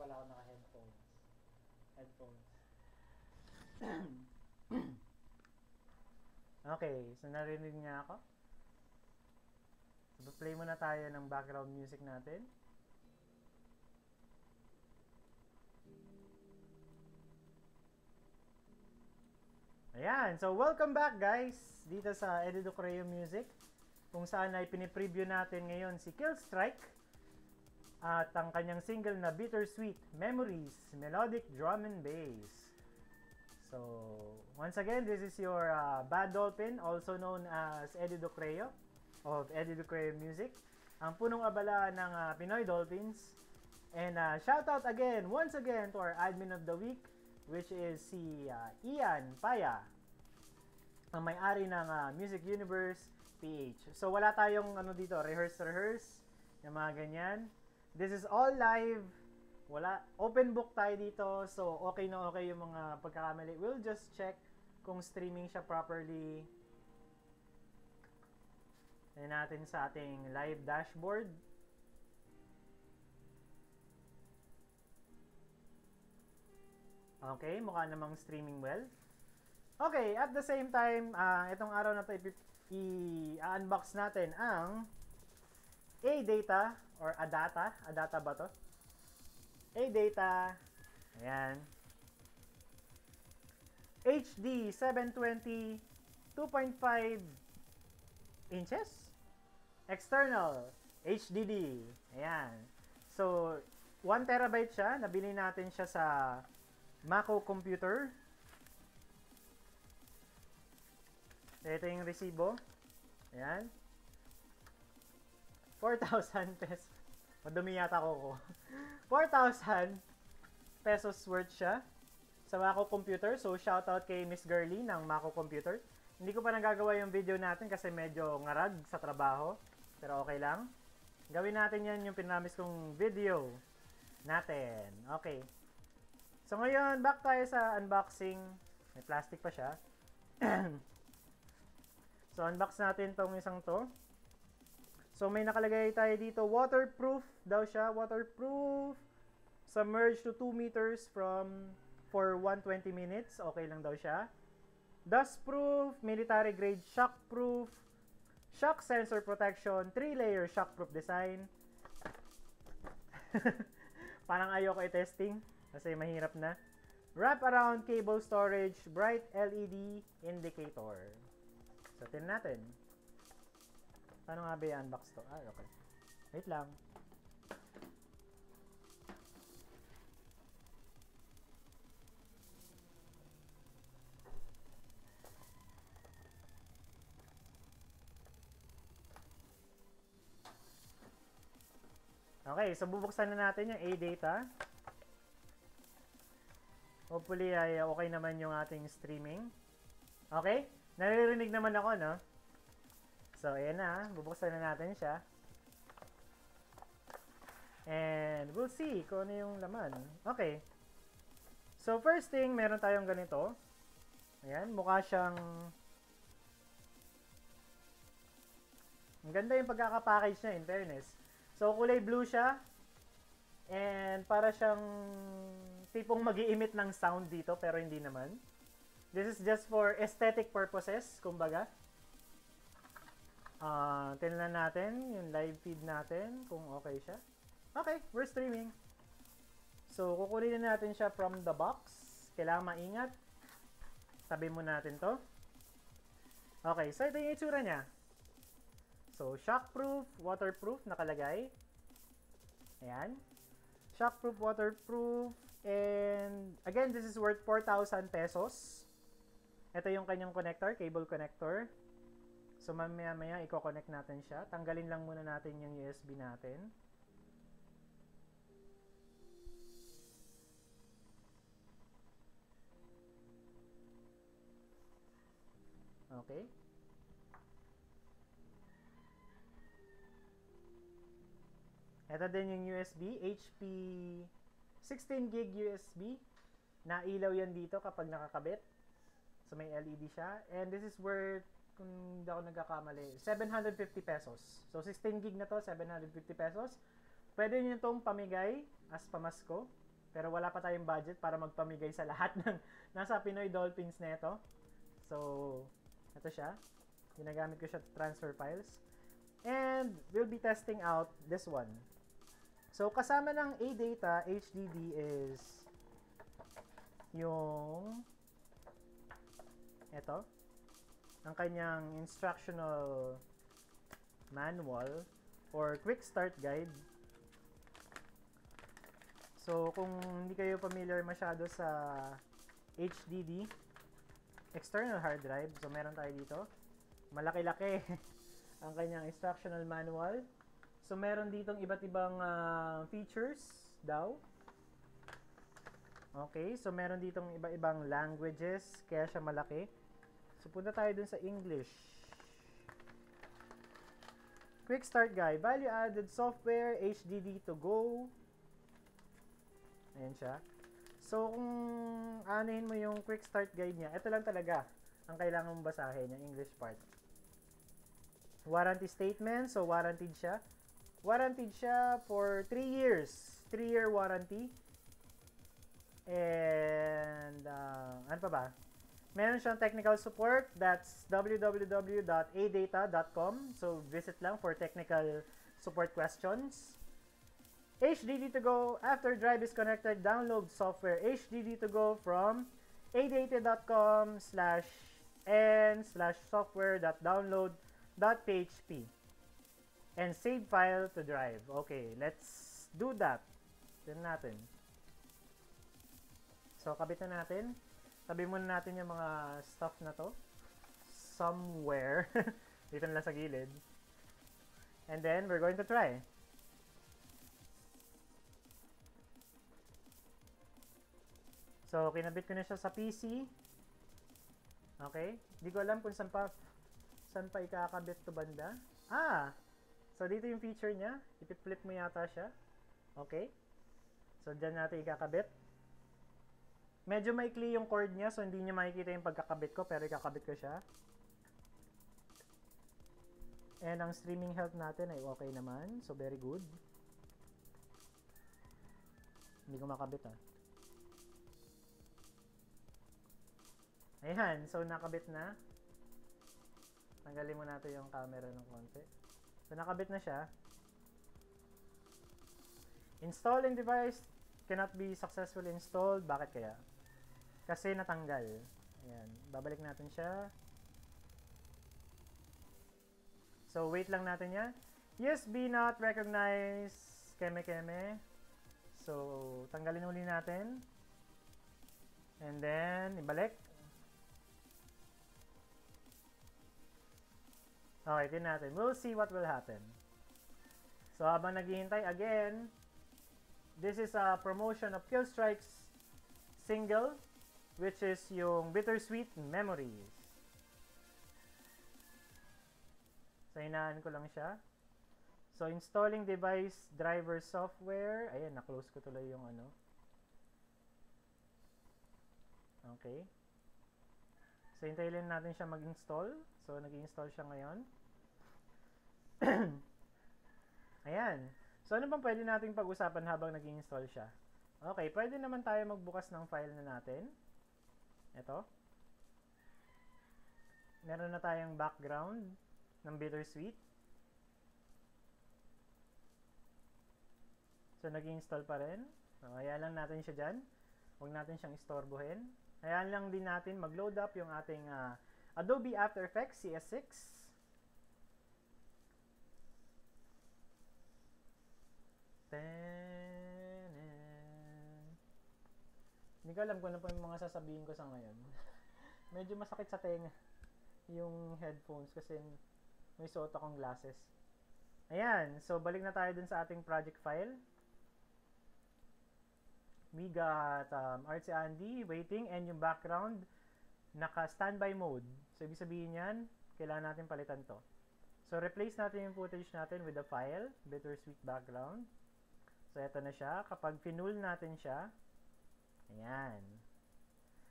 pala ako naka-headphones. Headphones. okay, so narinig niya ako. So, play muna tayo ng background music natin. Ayan, so welcome back guys dito sa Edido Creo Music kung saan ay pinipreview natin ngayon si Killstrike at ang kanyang single na Bittersweet Memories Melodic Drum and Bass. So, once again, this is your uh, Bad Dolphin, also known as Eddie Docreo of Eddie Docreo Music, ang punong abala ng uh, Pinoy Dolphins. And uh, shout out again, once again, to our admin of the week, which is si uh, Ian Paya, ang may-ari ng uh, Music Universe PH. So, wala tayong ano dito, rehearse-rehearse, yung mga ganyan. This is all live. Wala, open book tayo dito. So, okay na okay yung mga pagkakamali. We'll just check kung streaming siya properly. Tignan natin sa ating live dashboard. Okay, mukha namang streaming well. Okay, at the same time, uh, itong araw na to i-unbox natin ang A-Data or ADATA. ADATA ba to? A-Data. Ayan. HD 720 2.5 inches. External HDD. Ayan. So, 1 terabyte siya. Nabili natin siya sa Mako Computer. Ito yung resibo. Ayan. 4,000 pesos. Madumi yata ko ko. 4,000 pesos worth siya sa Mako Computer. So, shout out kay Miss Girly ng Mako Computer. Hindi ko pa nagagawa yung video natin kasi medyo ngarag sa trabaho. Pero okay lang. Gawin natin yan yung pinamis kong video natin. Okay. So, ngayon, back tayo sa unboxing. May plastic pa siya. so, unbox natin tong isang to. So, may nakalagay tayo dito, waterproof daw siya. Waterproof. Submerged to 2 meters from for 120 minutes. Okay lang daw siya. Dustproof, military grade shockproof, shock sensor protection, 3-layer shockproof design. Parang ayoko i-testing kasi mahirap na. Wrap around cable storage, bright LED indicator. So, tin natin. Paano nga ba i-unbox to? Ah, okay. Wait lang. Okay, so bubuksan na natin yung A-data. Hopefully ay okay naman yung ating streaming. Okay? Naririnig naman ako, no? So, ayan na. Bubuksan na natin siya. And we'll see kung ano yung laman. Okay. So, first thing, meron tayong ganito. Ayan, mukha siyang... Ang ganda yung pagkakapackage niya, in fairness. So, kulay blue siya. And para siyang tipong mag emit ng sound dito, pero hindi naman. This is just for aesthetic purposes, kumbaga. Uh, tingnan natin yung live feed natin kung okay siya. Okay, we're streaming. So, kukunin na natin siya from the box. Kailangan maingat. Tabi mo natin to. Okay, so ito yung itsura niya. So, shockproof, waterproof nakalagay. Ayan. Shockproof, waterproof, and again, this is worth 4,000 pesos. Ito yung kanyang connector, cable connector. So, mamaya-maya, i-connect natin siya. Tanggalin lang muna natin yung USB natin. Okay. Ito din yung USB, HP 16 gig USB. Nailaw yan dito kapag nakakabit. So may LED siya. And this is worth, kung hindi ako nagkakamali, 750 pesos. So 16 gig na to, 750 pesos. Pwede nyo itong pamigay as pamasko. Pero wala pa tayong budget para magpamigay sa lahat ng nasa Pinoy Dolphins nito. So, ito siya. Ginagamit ko siya transfer files. And we'll be testing out this one. So, kasama ng AData HDD is yung ito ang kanyang instructional manual or quick start guide. So, kung hindi kayo familiar masyado sa HDD, external hard drive, so meron tayo dito. Malaki-laki ang kanyang instructional manual. So, meron ditong iba't ibang uh, features daw. Okay, so meron ditong iba-ibang languages, kaya siya malaki. So, punta tayo dun sa English. Quick Start Guide. Value Added Software, HDD to go. Ayan siya. So, kung anuhin mo yung Quick Start Guide niya, ito lang talaga ang kailangan mong basahin, yung English part. Warranty statement. So, warranted siya. Warranted siya for 3 years. 3-year warranty. And, uh, ano pa ba? Meron siyang technical support. That's www.adata.com. So, visit lang for technical support questions. HDD to go. After drive is connected, download software HDD to go from adata.com slash n slash software.download.php and save file to drive. Okay, let's do that. Tignan natin. So, kabit na natin. Tabi muna natin yung mga stuff na to. Somewhere. Dito na lang sa gilid. And then, we're going to try. So, kinabit ko na siya sa PC. Okay? Hindi ko alam kung saan pa, saan pa ikakabit to banda. Ah! So, dito yung feature niya. Ipip-flip mo yata siya. Okay? So, dyan natin ikakabit. Medyo maikli yung cord niya, so hindi niya makikita yung pagkakabit ko, pero ikakabit ko siya. And ang streaming health natin ay okay naman. So, very good. Hindi ko makabit ah. Ayan, so nakabit na. Tanggalin mo natin yung camera ng konti. So nakabit na siya. Installing device cannot be successfully installed. Bakit kaya? Kasi natanggal. Ayan, babalik natin siya. So wait lang natin yan. USB not recognized. Keme keme. So tanggalin uli natin. And then ibalik. Okay, din natin. We'll see what will happen. So, habang naghihintay, again, this is a promotion of Killstrike's single, which is yung Bittersweet Memories. So, inaan ko lang siya. So, installing device driver software. Ayan, na-close ko tuloy yung ano. Okay. So, hintayin natin siya mag-install. So, nag-install siya ngayon. Ayan. So, ano bang pwede nating pag-usapan habang nag install siya? Okay, pwede naman tayo magbukas ng file na natin. Ito. Meron na tayong background ng Bittersweet. So, nag install pa rin. So, hayaan lang natin siya dyan. Huwag natin siyang istorbohin. Hayaan lang din natin mag-load up yung ating uh, Adobe After Effects CS6. Hindi ko alam kung ano pa yung mga sasabihin ko sa ngayon. Medyo masakit sa tenga yung headphones kasi may suot akong glasses. Ayan, so balik na tayo dun sa ating project file. We got um, Artsy Andy waiting and yung background naka standby mode. So ibig sabihin yan, kailangan natin palitan to. So replace natin yung footage natin with the file, bittersweet background. So, ito na siya. Kapag finul natin siya, ayan.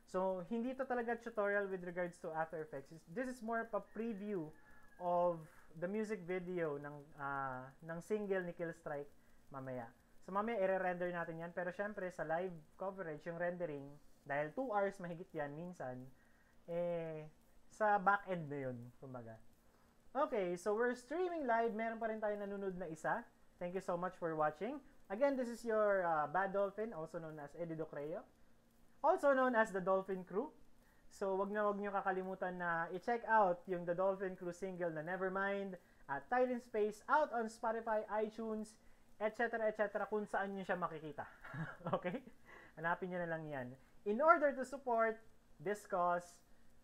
So, hindi to talaga tutorial with regards to After Effects. This is more of a preview of the music video ng, uh, ng single ni Killstrike mamaya. So, mamaya i-render natin yan. Pero syempre sa live coverage, yung rendering, dahil 2 hours mahigit yan minsan, eh, sa back-end na yun, kumbaga. Okay, so we're streaming live. Meron pa rin tayo nanonood na isa. Thank you so much for watching. Again, this is your uh, Bad Dolphin, also known as Eddie Docreo. Also known as the Dolphin Crew. So, wag na wag nyo kakalimutan na i-check out yung The Dolphin Crew single na Nevermind at Thailand Space out on Spotify, iTunes, etc. etc. kung saan nyo siya makikita. okay? Hanapin nyo na lang yan. In order to support this cause,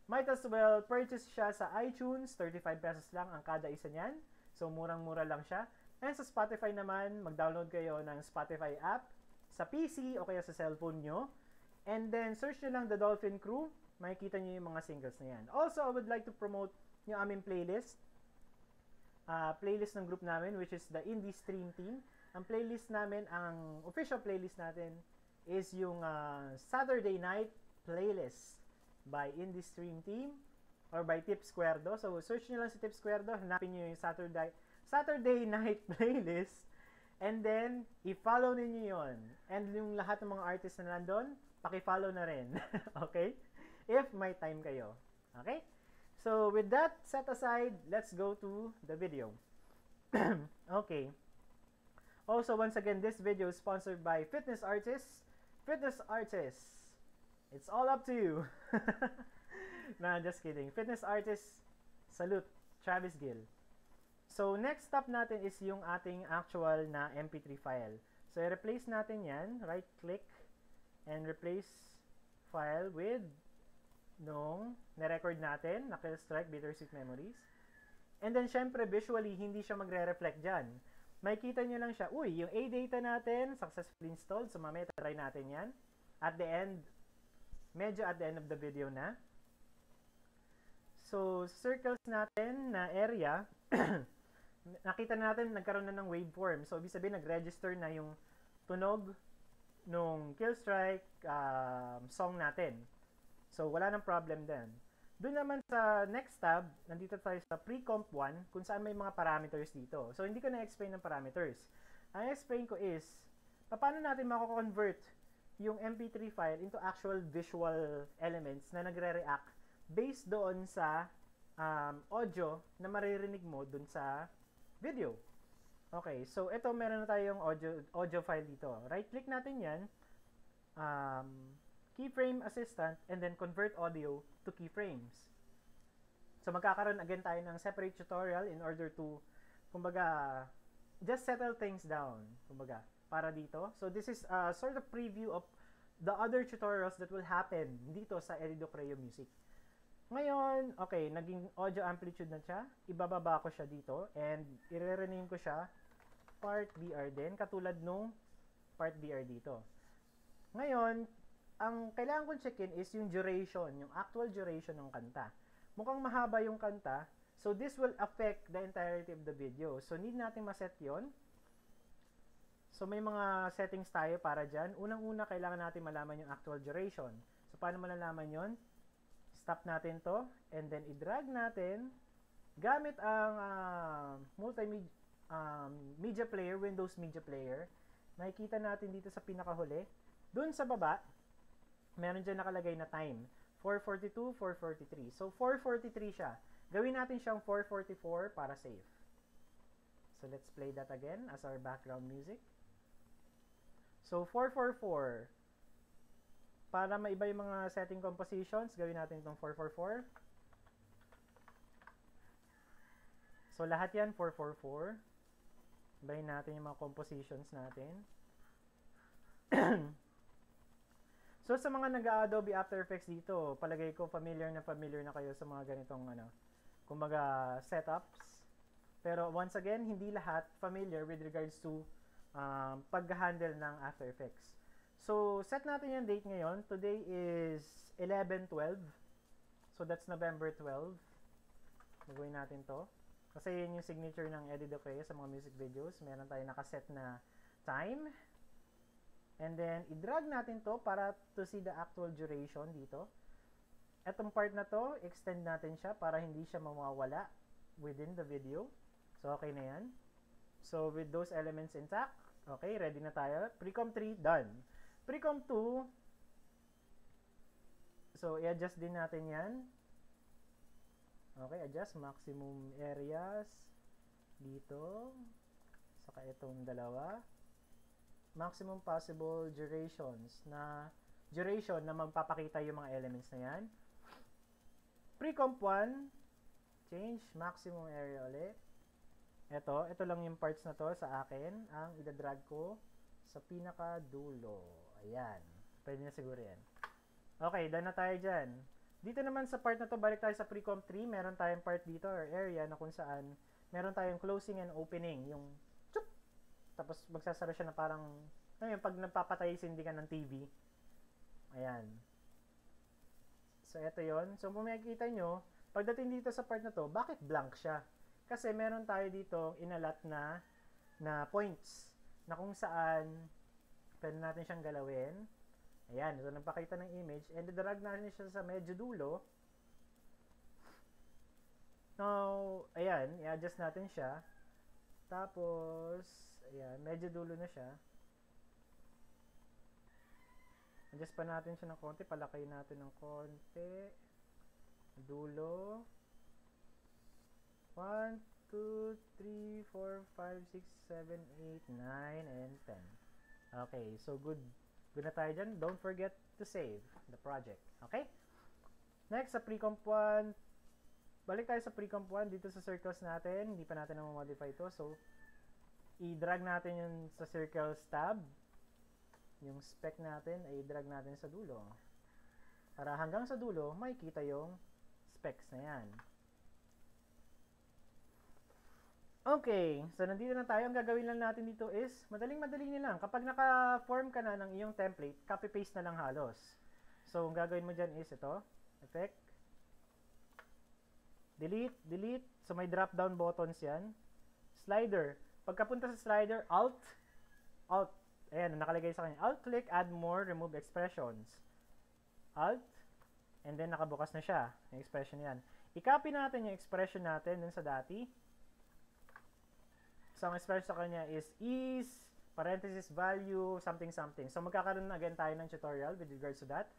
might as well purchase siya sa iTunes. 35 pesos lang ang kada isa niyan. So, murang-mura lang siya. And sa Spotify naman, mag-download kayo ng Spotify app sa PC o kaya sa cellphone nyo. And then, search nyo lang The Dolphin Crew. Makikita nyo yung mga singles na yan. Also, I would like to promote yung aming playlist. Uh, playlist ng group namin, which is the Indie Stream Team. Ang playlist namin, ang official playlist natin is yung uh, Saturday Night Playlist by Indie Stream Team or by Tip Squerdo. So, search nyo lang si Tip Squerdo. Hanapin nyo yung Saturday, Saturday Night Playlist. And then, i-follow ninyo yon And yung lahat ng mga artists na nandun, paki-follow na rin. okay? If may time kayo. Okay? So, with that set aside, let's go to the video. okay. Also, once again, this video is sponsored by Fitness Artists. Fitness Artists. It's all up to you. nah, just kidding. Fitness Artists, salute. Travis Gill. So, next step natin is yung ating actual na MP3 file. So, i-replace natin yan. Right-click and replace file with nung na-record natin, na Killstrike Bittersweet Memories. And then, syempre, visually, hindi siya magre-reflect dyan. Makikita nyo lang siya, uy, yung A-data natin, successfully installed. So, mamaya try natin yan. At the end, medyo at the end of the video na. So, circles natin na area, nakita na natin nagkaroon na ng waveform. So, ibig sabihin, nag-register na yung tunog nung Killstrike uh, song natin. So, wala nang problem din. Doon naman sa next tab, nandito tayo sa pre-comp 1, kung saan may mga parameters dito. So, hindi ko na-explain ng parameters. Ang explain ko is, paano natin mako-convert yung MP3 file into actual visual elements na nagre-react based doon sa um, audio na maririnig mo doon sa video. Okay, so ito meron na tayong audio, audio file dito. Right-click natin yan, um, keyframe assistant, and then convert audio to keyframes. So magkakaroon again tayo ng separate tutorial in order to, kumbaga, just settle things down, kumbaga, para dito. So this is a sort of preview of the other tutorials that will happen dito sa Erido Creo Music. Ngayon, okay, naging audio amplitude na siya. Ibababa ko siya dito and i-rename ko siya part BR din, katulad nung part BR dito. Ngayon, ang kailangan kong checkin is yung duration, yung actual duration ng kanta. Mukhang mahaba yung kanta, so this will affect the entirety of the video. So, need natin maset yon So, may mga settings tayo para dyan. Unang-una, kailangan natin malaman yung actual duration. So, paano malalaman yon stop natin to and then i-drag natin gamit ang uh, multimedia um, media player, Windows Media Player. Makikita natin dito sa pinakahuli. Doon sa baba, meron dyan nakalagay na time. 442, 443. So, 443 siya. Gawin natin siyang 444 para safe. So, let's play that again as our background music. So, 444. Para maiba yung mga setting compositions, gawin natin itong 444. So, lahat yan 444. Ibahin natin yung mga compositions natin. so, sa mga nag-Adobe After Effects dito, palagay ko familiar na familiar na kayo sa mga ganitong ano, kumbaga setups. Pero once again, hindi lahat familiar with regards to um, pag-handle ng After Effects. So, set natin yung date ngayon. Today is 11-12. So, that's November 12. Gagawin natin to. Kasi yun yung signature ng Eddie Duque sa mga music videos. Meron tayo nakaset na time. And then, i-drag natin to para to see the actual duration dito. Etong part na to, extend natin siya para hindi siya mawawala within the video. So, okay na yan. So, with those elements intact, Okay, ready na tayo. Precom 3, done. Precom 2, so i-adjust din natin yan. Okay, adjust maximum areas dito. Saka itong dalawa. Maximum possible durations na duration na magpapakita yung mga elements na yan. Precomp 1, change maximum area ulit. Ito, ito lang yung parts na to sa akin. Ang idadrag ko sa pinaka dulo. Ayan. Pwede na siguro yan. Okay, done na tayo dyan. Dito naman sa part na to, balik tayo sa pre-comp 3. Meron tayong part dito or area na kung saan meron tayong closing and opening. Yung chup! Tapos magsasara siya na parang, ano yun, pag nagpapatay sindi ka ng TV. Ayan. So, ito yon So, kung makikita nyo, pagdating dito sa part na to, bakit blank siya? Kasi meron tayo dito inalat na na points na kung saan pwede natin siyang galawin. Ayan, so nagpakita ng image and drag natin siya sa medyo dulo. Now, ayan, i-adjust natin siya. Tapos, ayan, medyo dulo na siya. Adjust pa natin siya ng konti, palakay natin ng konti. Dulo. 1, 2, 3, 4, 5, 6, 7, 8, 9, and 10. Okay, so good. Good na tayo dyan. Don't forget to save the project. Okay? Next, sa pre-comp 1. Balik tayo sa pre-comp 1 dito sa circles natin. Hindi pa natin na-modify ito. So, i-drag natin yung sa circles tab. Yung spec natin i-drag natin sa dulo. Para hanggang sa dulo, makikita yung specs na yan. Okay, so nandito na tayo. Ang gagawin lang natin dito is, madaling-madali na lang. Kapag naka-form ka na ng iyong template, copy-paste na lang halos. So, ang gagawin mo dyan is ito, effect, delete, delete. So, may drop-down buttons yan. Slider. Pagkapunta sa slider, alt, alt. Ayan, nakalagay sa kanya. Alt-click, add more, remove expressions. Alt, and then nakabukas na siya, yung expression yan. I-copy natin yung expression natin dun sa dati So, ang expression sa kanya is is, parenthesis value, something something. So, magkakaroon again tayo ng tutorial with regards to that.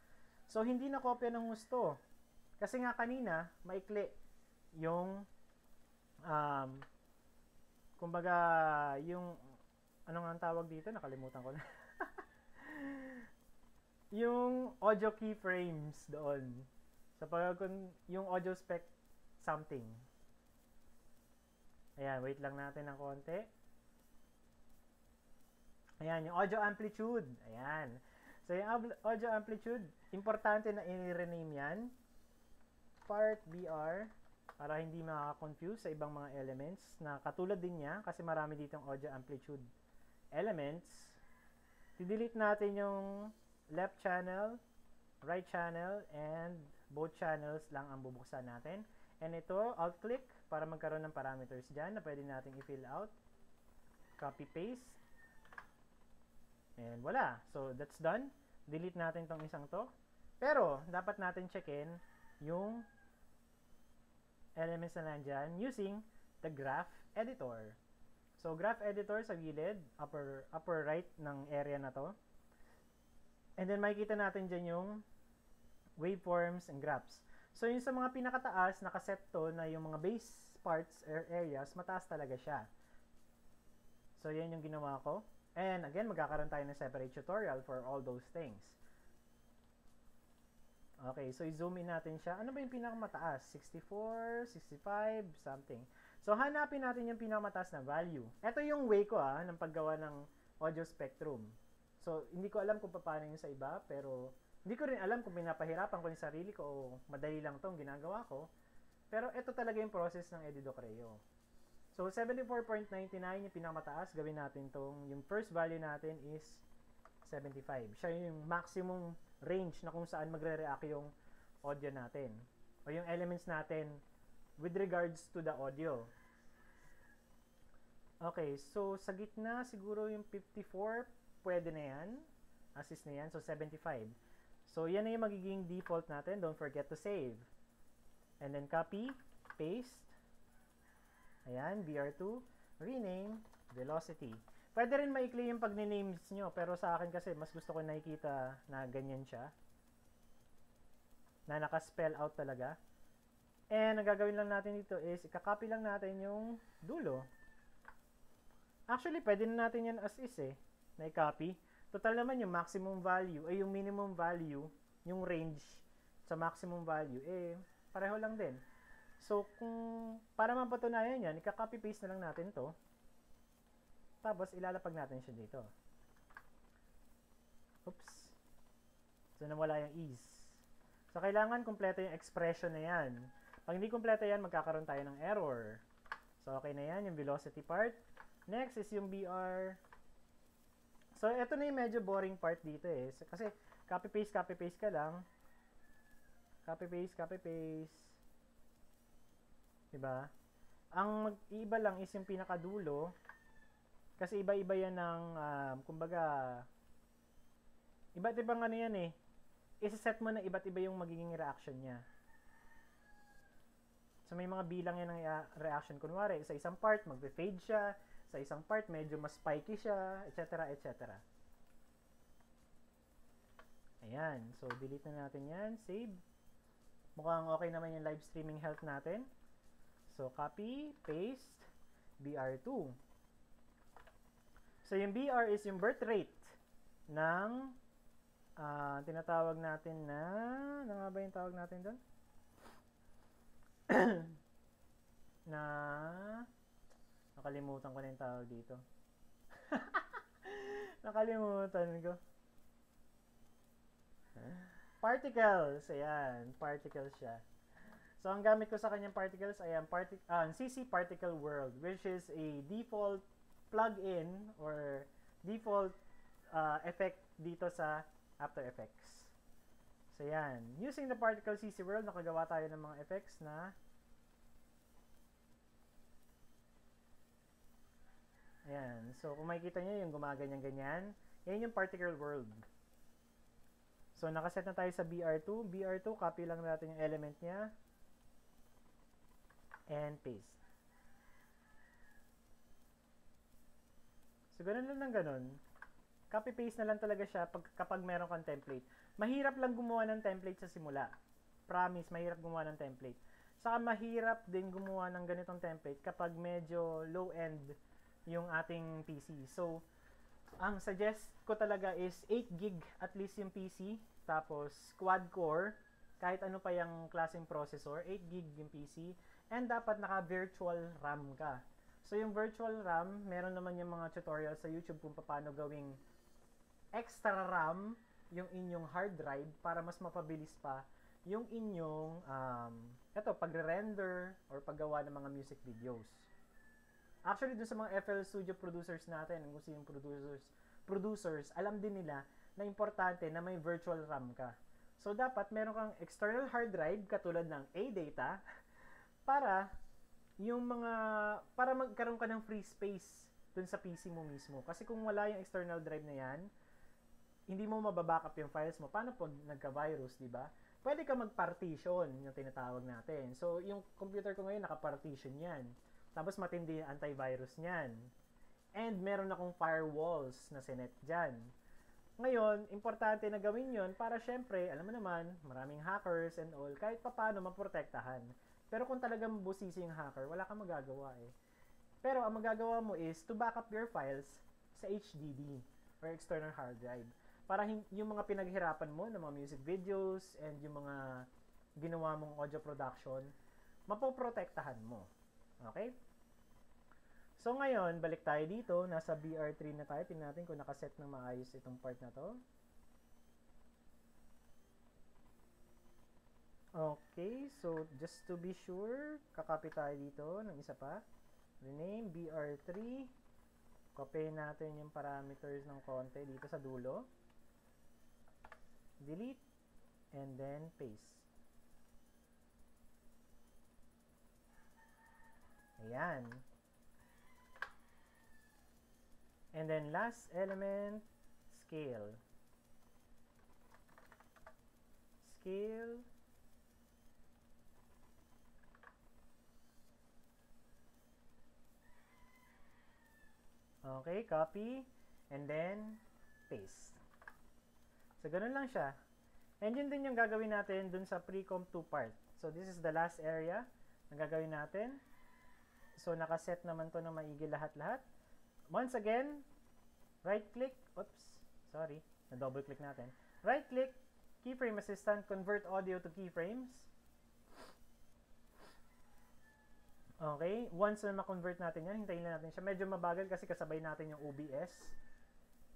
So, hindi na kopya ng gusto. Kasi nga kanina, maikli yung um, kumbaga, yung ano nga ang tawag dito? Nakalimutan ko na. yung audio keyframes doon. Sa pag yung audio spec something. Ayan, wait lang natin ng konti. Ayan, yung audio amplitude. Ayan. So, yung audio amplitude, importante na i-rename yan. Part BR para hindi maka-confuse sa ibang mga elements na katulad din niya kasi marami ditong audio amplitude elements. I-delete natin yung left channel, right channel, and both channels lang ang bubuksan natin. And ito, alt-click para magkaroon ng parameters dyan na pwede natin i-fill out. Copy-paste. And wala. So, that's done. Delete natin tong isang to. Pero, dapat natin checkin yung elements na nandyan using the graph editor. So, graph editor sa gilid, upper, upper right ng area na to. And then, makikita natin dyan yung waveforms and graphs. So, yung sa mga pinakataas, nakaset to na yung mga base parts or areas, mataas talaga siya. So, yan yung ginawa ko. And again, magkakaroon tayo ng separate tutorial for all those things. Okay, so i-zoom in natin siya. Ano ba yung pinakamataas? 64, 65, something. So, hanapin natin yung pinakamataas na value. Ito yung way ko ah, ng paggawa ng audio spectrum. So, hindi ko alam kung paano yung sa iba, pero hindi ko rin alam kung pinapahirapan ko yung sarili ko o madali lang tong ginagawa ko. Pero ito talaga yung process ng Edidoc Creo. So, 74.99 yung pinakamataas. Gawin natin tong, yung first value natin is 75. Siya yung maximum range na kung saan magre-react yung audio natin. O yung elements natin with regards to the audio. Okay, so sa gitna siguro yung 54, pwede na yan. Assist na yan, so 75. So, yan na yung magiging default natin. Don't forget to save. And then copy, paste. Ayan, BR2. Rename, velocity. Pwede rin maikli yung pag-names nyo, pero sa akin kasi mas gusto ko nakikita na ganyan siya. Na naka-spell out talaga. And ang gagawin lang natin dito is, ikakopy lang natin yung dulo. Actually, pwede na natin yan as is eh, na i-copy. Total naman yung maximum value, ay yung minimum value, yung range sa maximum value, eh, pareho lang din. So, kung para mapatunayan yan, ika-copy paste na lang natin to. Tapos, ilalapag natin siya dito. Oops. So, nawala yung is. So, kailangan kumpleto yung expression na yan. Pag hindi kumpleto yan, magkakaroon tayo ng error. So, okay na yan, yung velocity part. Next is yung BR. So, ito na yung medyo boring part dito eh. Kasi, copy-paste, copy-paste ka lang. Copy-paste, copy-paste. Diba? Ang mag-iiba lang is yung pinakadulo. Kasi iba-iba yan ng, um, kumbaga, iba't ibang ano yan eh. Isa-set mo na iba't iba yung magiging reaction niya. So, may mga bilang yan ng reaction. Kunwari, sa isang part, magbe-fade siya. Sa isang part, medyo mas spiky siya, etc. etc. Ayan. So, delete na natin yan. Save. Mukhang okay naman yung live streaming health natin. So, copy, paste, BR2. So, yung BR is yung birth rate ng uh, tinatawag natin na, ano nga ba yung tawag natin doon? na, nakalimutan ko na yung tawag dito. nakalimutan ko. Particles, ayan, particles siya. So, ang gamit ko sa kanyang particles ay ang partic uh, CC Particle World, which is a default plug-in or default uh, effect dito sa After Effects. So, yan. Using the Particle CC World, nakagawa tayo ng mga effects na Ayan. So, kung makikita nyo yung gumaganyan-ganyan, yan yung Particle World. So, nakaset na tayo sa BR2. BR2, copy lang natin yung element niya. And paste. So, ganun lang ng ganun. Copy-paste na lang talaga siya pag, kapag meron kang template. Mahirap lang gumawa ng template sa simula. Promise, mahirap gumawa ng template. Saka mahirap din gumawa ng ganitong template kapag medyo low-end yung ating PC. So, ang suggest ko talaga is 8 gig at least yung PC. Tapos, quad-core. Kahit ano pa yung klaseng processor. 8 gig yung PC. And dapat naka-virtual RAM ka. So, yung virtual RAM, meron naman yung mga tutorial sa YouTube kung paano gawing extra RAM yung inyong hard drive para mas mapabilis pa yung inyong um, eto, pagre-render or paggawa ng mga music videos. Actually, dun sa mga FL Studio producers natin, kung sino yung producers, producers, alam din nila na importante na may virtual RAM ka. So, dapat meron kang external hard drive katulad ng A-Data para yung mga, para magkaroon ka ng free space dun sa PC mo mismo. Kasi kung wala yung external drive na yan, hindi mo mababackup yung files mo. Paano pag nagka-virus, di ba? Pwede ka mag-partition, yung tinatawag natin. So, yung computer ko ngayon, naka-partition yan. Tapos matindi yung antivirus niyan. And meron akong firewalls na sinet dyan. Ngayon, importante na gawin yon para syempre, alam mo naman, maraming hackers and all, kahit papano maprotektahan. Pero kung talagang busisi yung hacker, wala kang magagawa eh. Pero ang magagawa mo is to backup your files sa HDD or external hard drive. Para yung mga pinaghirapan mo ng mga music videos and yung mga ginawa mong audio production, mapoprotektahan mo. Okay? So ngayon, balik tayo dito. Nasa BR3 na tayo. Tingnan natin kung nakaset ng maayos itong part na to. Okay, so just to be sure, kakopy tayo dito ng isa pa. Rename BR3. Copy natin yung parameters ng konti dito sa dulo. Delete. And then paste. Ayan. And then last element, scale. Scale Okay, copy. And then, paste. So, ganun lang siya. And yun din yung gagawin natin dun sa pre-comp 2 part. So, this is the last area na gagawin natin. So, nakaset naman to na maigi lahat-lahat. Once again, right-click. Oops, sorry. Na-double-click natin. Right-click, keyframe assistant, convert audio to keyframes. Okay, once na ma-convert natin yan, hintayin na natin siya. Medyo mabagal kasi kasabay natin yung OBS.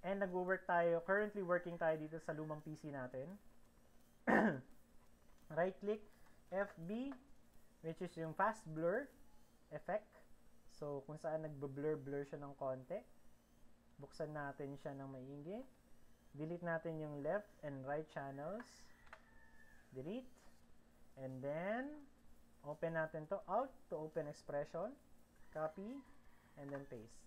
And nag-work tayo, currently working tayo dito sa lumang PC natin. right click, FB, which is yung fast blur effect. So, kung saan nagbo-blur-blur siya ng konti. Buksan natin siya ng maigi. Delete natin yung left and right channels. Delete. And then, open natin to out to open expression. Copy. And then paste.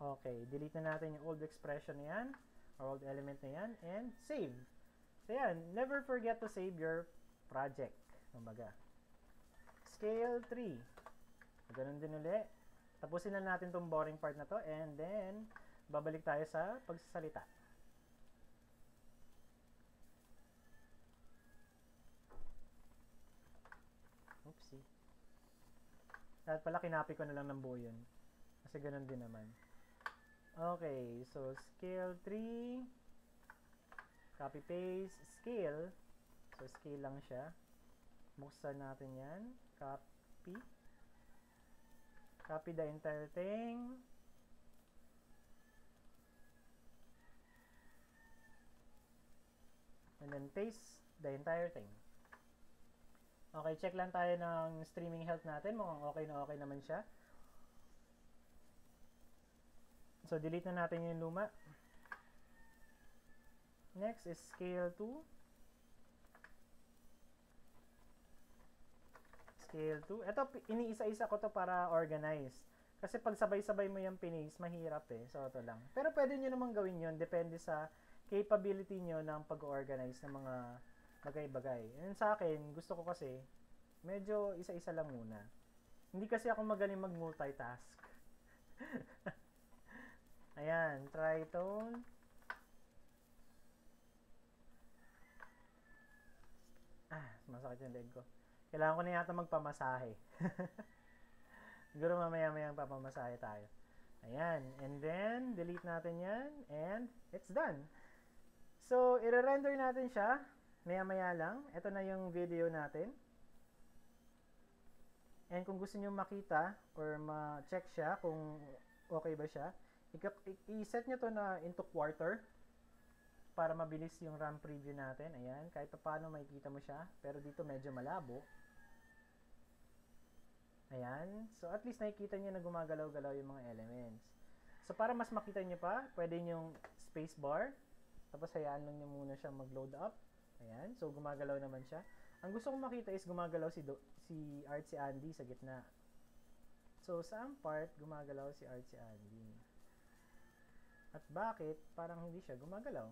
Okay, delete na natin yung old expression na yan, or old element na yan, and save. So yan, never forget to save your project. Kumbaga. Scale 3. Ganun din uli. Tapusin na natin tong boring part na to, and then, babalik tayo sa pagsasalita. Oopsie. Dapat pala kinapi ko na lang ng buo yun. Kasi ganun din naman. Okay, so scale 3, copy paste, scale, so scale lang siya. Buksan natin yan, copy, copy the entire thing, and then paste the entire thing. Okay, check lang tayo ng streaming health natin, mukhang okay na okay naman siya. So, delete na natin yung luma. Next is scale 2. Scale 2. Ito, iniisa-isa ko to para organize. Kasi pag sabay-sabay mo yung pinis, mahirap eh. So, ito lang. Pero pwede nyo naman gawin yun. Depende sa capability nyo ng pag-organize ng mga bagay-bagay. And sa akin, gusto ko kasi, medyo isa-isa lang muna. Hindi kasi ako magaling mag-multitask. Ayan, tritone. Ah, masakit yung leg ko. Kailangan ko na yata magpamasahe. Siguro mamaya-maya papamasahe tayo. Ayan, and then, delete natin yan, and it's done. So, i-render natin siya, maya-maya lang. Ito na yung video natin. And kung gusto nyo makita, or ma-check siya, kung okay ba siya, i-set nyo to na into quarter para mabilis yung RAM preview natin. Ayan, kahit pa paano makikita mo siya. Pero dito medyo malabo. Ayan. So, at least nakikita nyo na gumagalaw-galaw yung mga elements. So, para mas makita nyo pa, pwede nyo space bar. Tapos, hayaan lang nyo muna siya mag-load up. Ayan. So, gumagalaw naman siya. Ang gusto kong makita is gumagalaw si, Do si Artsy Andy sa gitna. So, saan part gumagalaw si Artsy Andy? At bakit parang hindi siya gumagalaw?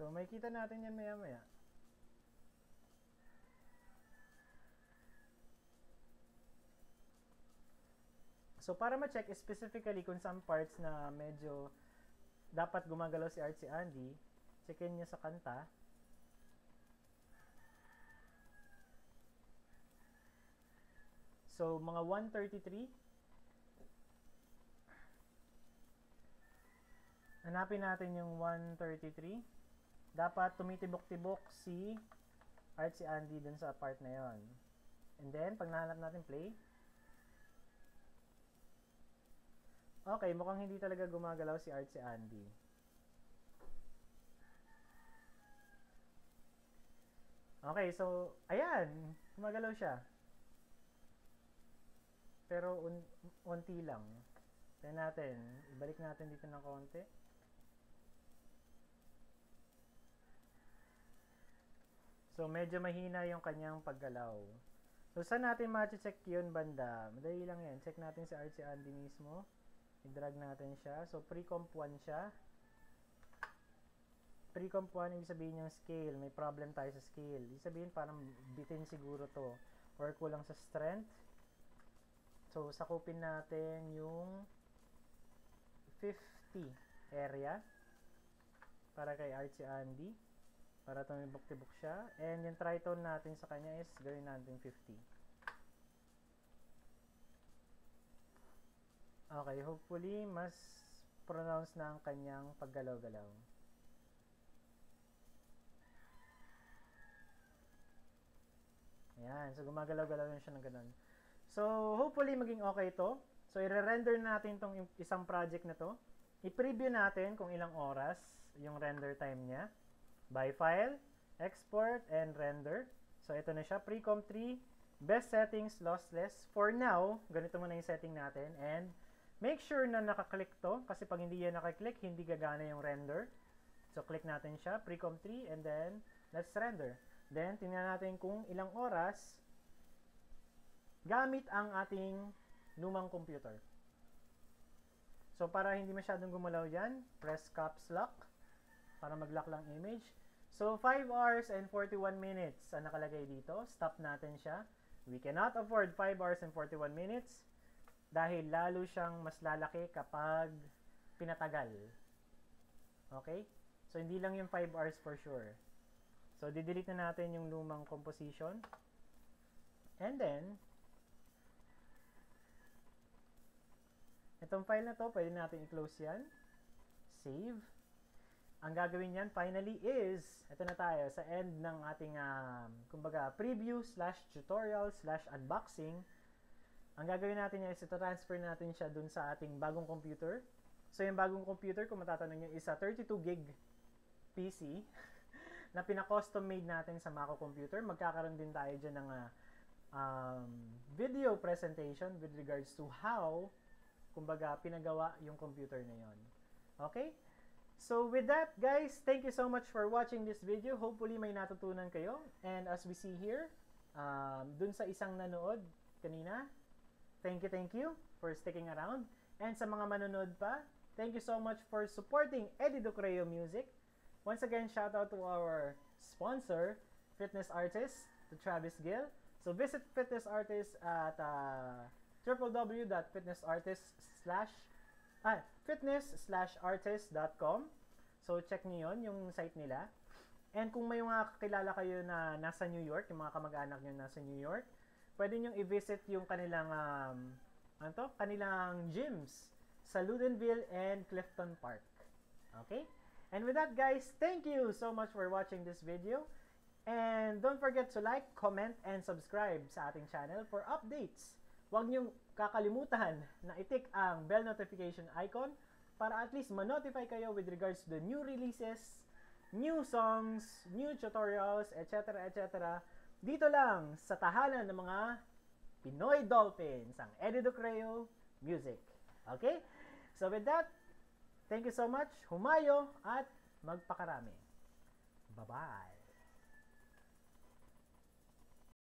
So, may kita natin yan maya-maya. So, para ma-check specifically kung some parts na medyo dapat gumagalaw si Artsy Andy, checkin niya sa kanta. So, mga 133. Hanapin natin yung 133. Dapat tumitibok-tibok si Artsy Andy dun sa part na yon. And then, pag nahanap natin play, Okay, mukhang hindi talaga gumagalaw si Artsy Andy. Okay, so, ayan, gumagalaw siya. Pero, un unti lang. Tignan natin, ibalik natin dito ng konti. So, medyo mahina yung kanyang paggalaw. So, saan natin ma-check yun banda? Madali lang yan. Check natin si Artsy Andy mismo. I-drag natin siya. So, pre-comp 1 siya. pre-comp 1, ibig sabihin yung scale. May problem tayo sa scale. Ibig sabihin parang bitin siguro to. Or kulang sa strength. So, sakupin natin yung 50 area para kay Archie Andy para tumibok-tibok siya. And yung tritone natin sa kanya is gawin natin 50 okay hopefully mas pronounce na ang kanyang paggalaw-galaw. Ayan so gumagalaw-galaw na siya ng ganun. So hopefully maging okay ito so i-render natin tong isang project na to. I-preview natin kung ilang oras yung render time niya by file, export, and render. So, ito na siya, Precom 3, best settings, lossless. For now, ganito muna yung setting natin. And, make sure na nakaklik to, kasi pag hindi yan nakaklik, hindi gagana yung render. So, click natin siya, Precom 3, and then, let's render. Then, tingnan natin kung ilang oras gamit ang ating lumang computer. So, para hindi masyadong gumalaw yan, press caps lock para mag-lock lang image. So, 5 hours and 41 minutes ang nakalagay dito. Stop natin siya. We cannot afford 5 hours and 41 minutes dahil lalo siyang mas lalaki kapag pinatagal. Okay? So, hindi lang yung 5 hours for sure. So, didelete na natin yung lumang composition. And then, itong file na to, pwede natin i-close yan. Save. Ang gagawin niyan finally is, ito na tayo, sa end ng ating, um, kumbaga, preview slash tutorial slash unboxing. Ang gagawin natin niya is ito transfer natin siya dun sa ating bagong computer. So, yung bagong computer, kung matatanong nyo, is a 32 gig PC na pina-custom made natin sa Mako computer. Magkakaroon din tayo dyan ng uh, um, video presentation with regards to how, kumbaga, pinagawa yung computer na yon. Okay? So with that, guys, thank you so much for watching this video. Hopefully may natutunan kayo. And as we see here, um, dun sa isang nanood kanina, thank you, thank you for sticking around. And sa mga manonood pa, thank you so much for supporting Eddie Ducreo Music. Once again, shout out to our sponsor, Fitness Artist, to Travis Gill. So visit Fitness Artist at uh, www.fitnessartist slash ah, fitness-artist.com. So, check niyo yon yung site nila. And kung may mga kakilala kayo na nasa New York, yung mga kamag-anak nyo nasa New York, pwede nyo i-visit yung kanilang, um, ano to? Kanilang gyms sa Ludenville and Clifton Park. Okay? And with that, guys, thank you so much for watching this video. And don't forget to like, comment, and subscribe sa ating channel for updates. Huwag niyong kakalimutan na itik ang bell notification icon para at least ma-notify kayo with regards to the new releases, new songs, new tutorials, etc. etc. Dito lang sa tahanan ng mga Pinoy Dolphins, ang Eddie Ducreo Music. Okay? So with that, thank you so much. Humayo at magpakarami. Bye-bye.